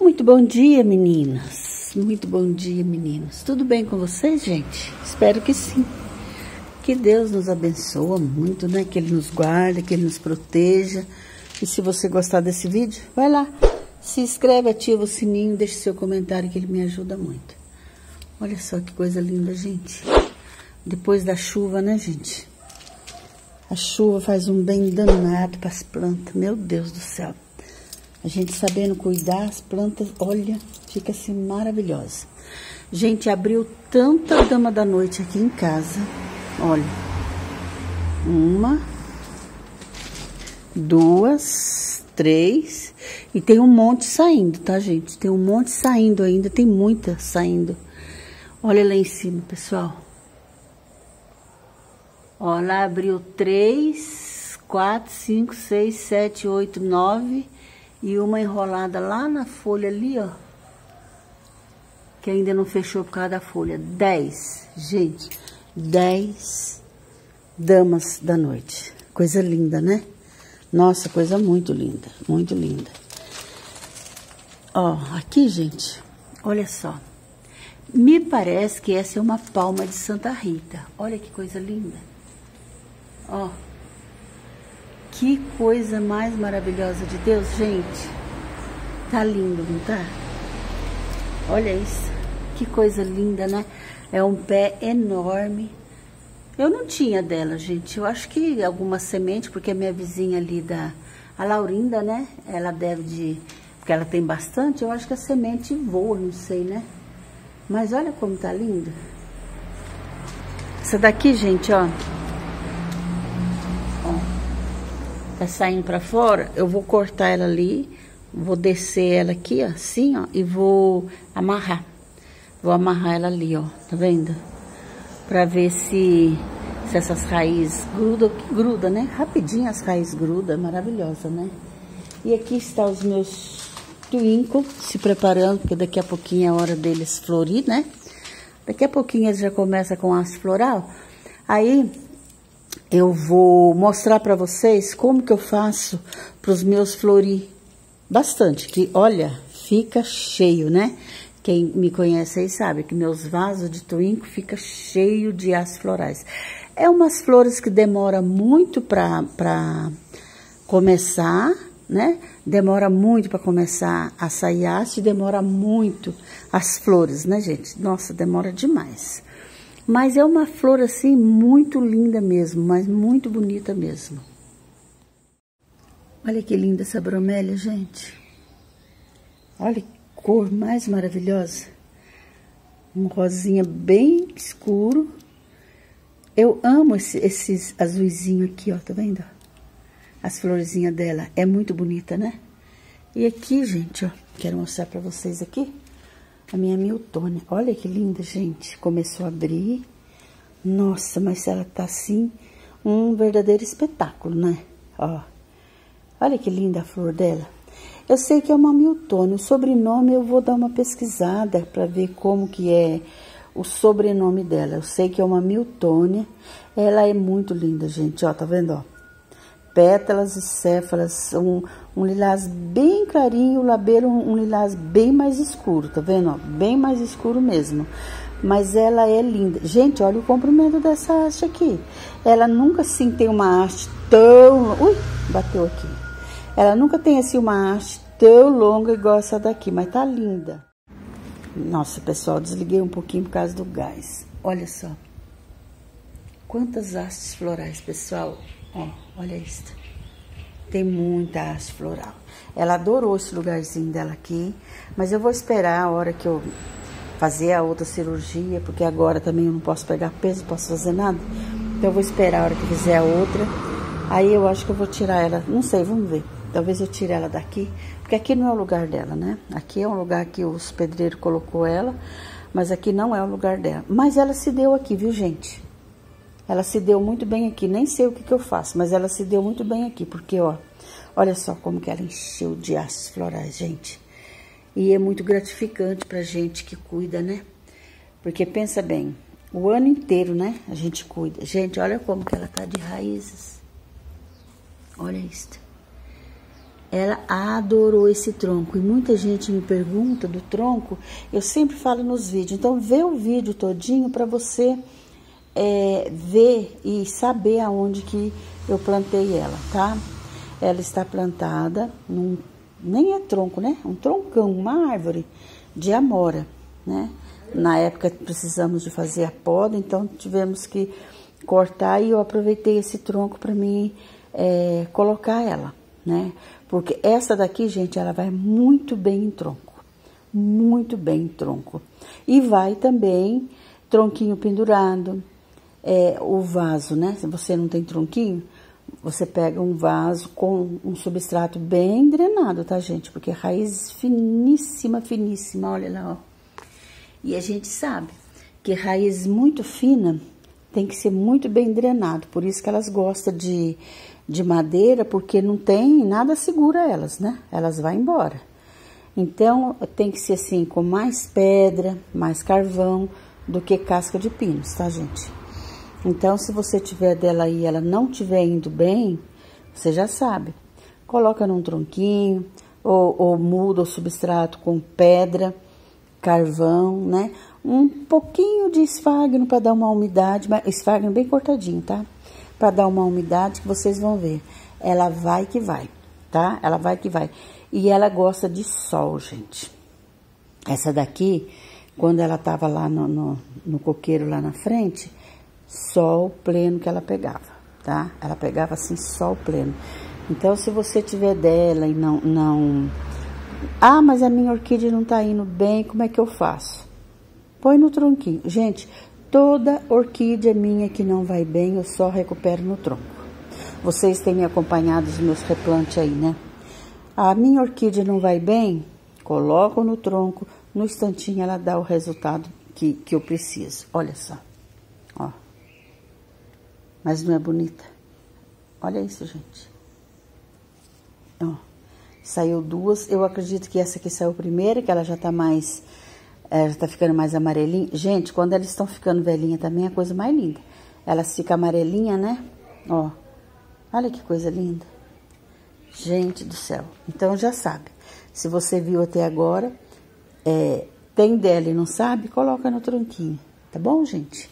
Muito bom dia, meninas. Muito bom dia, meninos. Tudo bem com vocês, gente? Espero que sim. Que Deus nos abençoe muito, né? Que Ele nos guarde, que Ele nos proteja. E se você gostar desse vídeo, vai lá, se inscreve, ativa o sininho, deixe seu comentário que ele me ajuda muito. Olha só que coisa linda, gente. Depois da chuva, né, gente? A chuva faz um bem danado para as plantas. Meu Deus do céu. A gente sabendo cuidar, as plantas, olha, fica assim maravilhosa. Gente, abriu tanta dama da noite aqui em casa. Olha. Uma, duas, três. E tem um monte saindo, tá, gente? Tem um monte saindo ainda, tem muita saindo. Olha lá em cima, pessoal. Ó, lá abriu três, quatro, cinco, seis, sete, oito, nove. E uma enrolada lá na folha ali, ó. Que ainda não fechou por causa da folha. Dez, gente. Dez damas da noite. Coisa linda, né? Nossa, coisa muito linda, muito linda. Ó, aqui, gente, olha só. Me parece que essa é uma palma de Santa Rita. Olha que coisa linda. Ó. Que coisa mais maravilhosa de Deus, gente. Tá lindo, não tá? Olha isso. Que coisa linda, né? É um pé enorme. Eu não tinha dela, gente. Eu acho que alguma semente, porque a minha vizinha ali da... A Laurinda, né? Ela deve de... Porque ela tem bastante, eu acho que a semente voa, não sei, né? Mas olha como tá linda. Essa daqui, gente, ó. Tá saindo pra fora. Eu vou cortar ela ali. Vou descer ela aqui, ó, assim, ó. E vou amarrar. Vou amarrar ela ali, ó. Tá vendo? para ver se, se essas raízes grudam, gruda, né? Rapidinho as raízes grudam, maravilhosa, né? E aqui está os meus twinkle se preparando, porque daqui a pouquinho é a hora deles florir, né? Daqui a pouquinho eles já começam com as floral. Aí eu vou mostrar para vocês como que eu faço para os meus florir bastante, que olha, fica cheio, né? Quem me conhece aí sabe que meus vasos de twinkle fica cheio de as florais. É umas flores que demora muito para começar, né? Demora muito para começar a sair haste, demora muito as flores, né, gente? Nossa, demora demais. Mas é uma flor assim muito linda mesmo, mas muito bonita mesmo. Olha que linda essa bromélia, gente. Olha cor mais maravilhosa. Um rosinha bem escuro. Eu amo esse, esses azulzinho aqui, ó, tá vendo? As florzinhas dela. É muito bonita, né? E aqui, gente, ó, quero mostrar pra vocês aqui a minha Miltônia. Olha que linda, gente. Começou a abrir. Nossa, mas ela tá assim, um verdadeiro espetáculo, né? Ó, olha que linda a flor dela. Eu sei que é uma Miltônia. O sobrenome eu vou dar uma pesquisada para ver como que é o sobrenome dela. Eu sei que é uma Miltônia. Ela é muito linda, gente. Ó, tá vendo, ó? Pétalas e céfalas, um, um lilás bem clarinho, o labeiro um, um lilás bem mais escuro, tá vendo? Ó? Bem mais escuro mesmo. Mas ela é linda. Gente, olha o comprimento dessa haste aqui. Ela nunca assim tem uma haste tão... Ui, bateu aqui. Ela nunca tem assim uma haste tão longa igual essa daqui, mas tá linda. Nossa, pessoal, desliguei um pouquinho por causa do gás. Olha só. Quantas hastes florais, pessoal. Ó, olha isso. Tem muita haste floral. Ela adorou esse lugarzinho dela aqui, mas eu vou esperar a hora que eu fazer a outra cirurgia, porque agora também eu não posso pegar peso, não posso fazer nada. Então eu vou esperar a hora que fizer a outra. Aí eu acho que eu vou tirar ela, não sei, vamos ver. Talvez eu tire ela daqui, porque aqui não é o lugar dela, né? Aqui é um lugar que os pedreiros colocou ela, mas aqui não é o lugar dela. Mas ela se deu aqui, viu, gente? Ela se deu muito bem aqui, nem sei o que, que eu faço, mas ela se deu muito bem aqui, porque, ó, olha só como que ela encheu de aços florais, gente. E é muito gratificante pra gente que cuida, né? Porque pensa bem, o ano inteiro, né? A gente cuida. Gente, olha como que ela tá de raízes. Olha isso. Ela adorou esse tronco e muita gente me pergunta do tronco. Eu sempre falo nos vídeos. Então, vê o vídeo todinho para você é, ver e saber aonde que eu plantei ela, tá? Ela está plantada num nem é tronco, né? Um troncão, uma árvore de amora, né? Na época precisamos de fazer a poda, então tivemos que cortar e eu aproveitei esse tronco para mim é, colocar ela, né? Porque essa daqui, gente, ela vai muito bem em tronco, muito bem em tronco. E vai também tronquinho pendurado, é, o vaso, né? Se você não tem tronquinho, você pega um vaso com um substrato bem drenado, tá, gente? Porque raiz finíssima, finíssima, olha lá, ó. E a gente sabe que raiz muito fina tem que ser muito bem drenado, por isso que elas gostam de, de madeira, porque não tem nada segura elas, né? Elas vão embora. Então, tem que ser assim, com mais pedra, mais carvão do que casca de pinos, tá, gente? Então, se você tiver dela aí e ela não estiver indo bem, você já sabe. Coloca num tronquinho, ou, ou muda o substrato com pedra, carvão, né? Um pouquinho de esfagno para dar uma umidade, mas esfagno bem cortadinho, tá? Para dar uma umidade que vocês vão ver. Ela vai que vai, tá? Ela vai que vai. E ela gosta de sol, gente. Essa daqui, quando ela tava lá no, no, no coqueiro lá na frente, sol pleno que ela pegava, tá? Ela pegava assim sol pleno. Então, se você tiver dela e não, não, ah, mas a minha orquídea não tá indo bem, como é que eu faço? Põe no tronquinho. Gente, toda orquídea minha que não vai bem, eu só recupero no tronco. Vocês têm me acompanhado os meus replantes aí, né? A minha orquídea não vai bem, coloco no tronco, no instantinho ela dá o resultado que, que eu preciso. Olha só. Mas não é bonita? Olha isso, gente. Ó, saiu duas. Eu acredito que essa aqui saiu primeiro, que ela já tá mais... É, já tá ficando mais amarelinha. Gente, quando elas estão ficando velhinha também é a coisa mais linda. Elas ficam amarelinha, né? Ó, olha que coisa linda. Gente do céu. Então já sabe. Se você viu até agora, é, tem dela e não sabe, coloca no tronquinho. Tá bom, gente?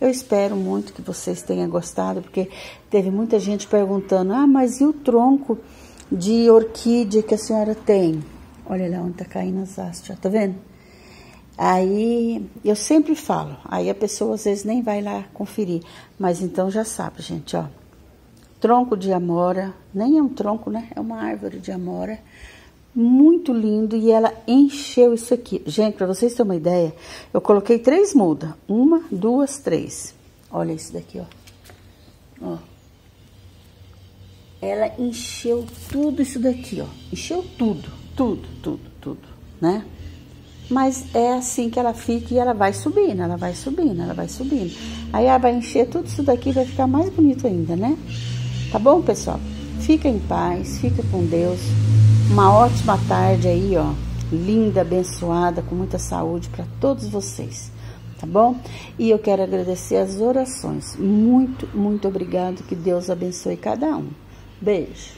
Eu espero muito que vocês tenham gostado, porque teve muita gente perguntando: ah, mas e o tronco de orquídea que a senhora tem? Olha lá onde tá caindo as hastes, tá vendo? Aí eu sempre falo, aí a pessoa às vezes nem vai lá conferir, mas então já sabe, gente, ó. Tronco de amora, nem é um tronco, né? É uma árvore de amora muito lindo e ela encheu isso aqui. Gente, para vocês terem uma ideia, eu coloquei três mudas. Uma, duas, três. Olha isso daqui, ó. ó. Ela encheu tudo isso daqui, ó. Encheu tudo, tudo, tudo, tudo, né? Mas é assim que ela fica e ela vai subindo, ela vai subindo, ela vai subindo. Aí ela vai encher tudo isso daqui, vai ficar mais bonito ainda, né? Tá bom, pessoal? Fica em paz, fica com Deus. Uma ótima tarde aí, ó. Linda, abençoada, com muita saúde para todos vocês, tá bom? E eu quero agradecer as orações. Muito, muito obrigado. Que Deus abençoe cada um. Beijo.